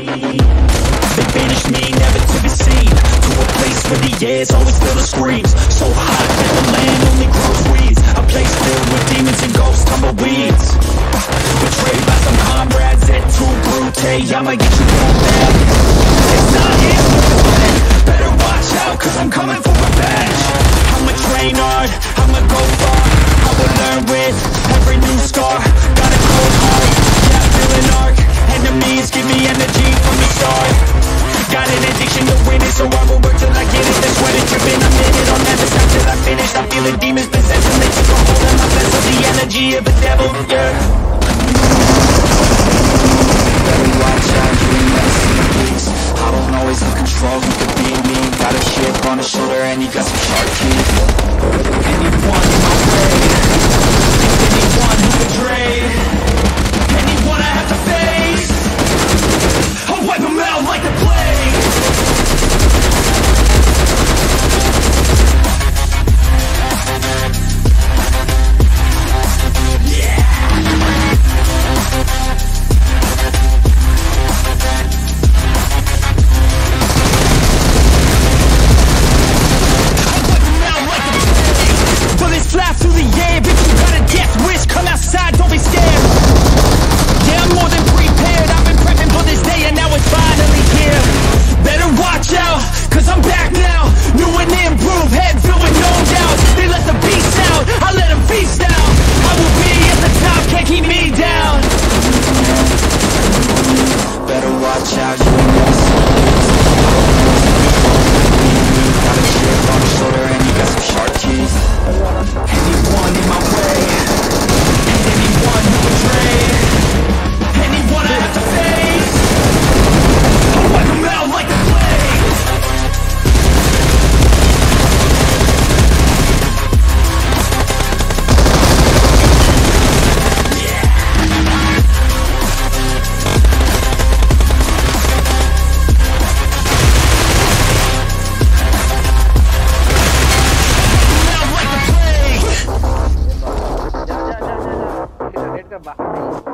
They banished me, never to be seen. To a place where the air's always filled with screams. So hot that the land only grows weeds. A place filled with demons and ghosts, tumbleweeds. Betrayed by some comrades, et tu brute I'ma get you all back. It's not here, Better watch out, cause I'm coming for revenge I'ma train hard, I'ma go far. I will learn with every new scar. Got so I will work till I get it. The sweat is dripping, I'm in it, I'll never stop till I finish. I'm feeling demons possessed and they took a hold of my vessel. The energy of a devil, yeah. Better watch out, you seen peace I don't always have control, you could be me Got a chip on his shoulder and he got some sharp teeth 吧。